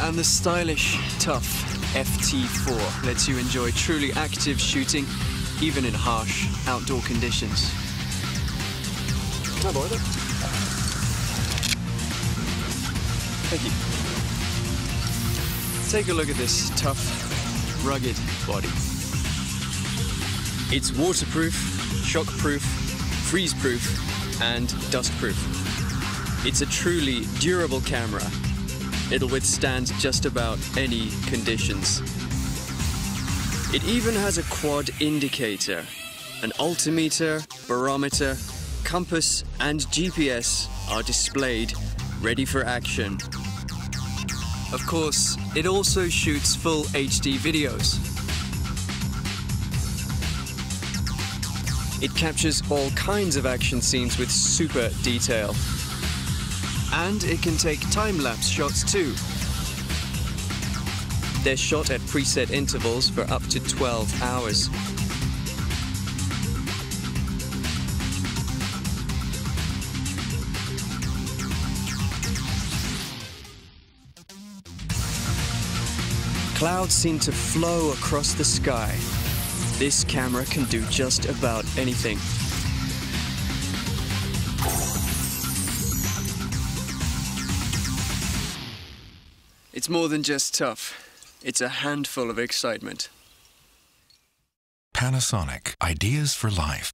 And the stylish, tough FT4 lets you enjoy truly active shooting, even in harsh outdoor conditions. Can I? Thank you. Take a look at this tough, rugged body. It's waterproof, shockproof, freeze-proof, and dustproof. It's a truly durable camera. It'll withstand just about any conditions. It even has a quad indicator. An altimeter, barometer, compass, and GPS are displayed, ready for action. Of course, it also shoots full HD videos. It captures all kinds of action scenes with super detail. And it can take time-lapse shots too. They're shot at preset intervals for up to 12 hours. Clouds seem to flow across the sky. This camera can do just about anything. It's more than just tough. It's a handful of excitement. Panasonic Ideas for Life.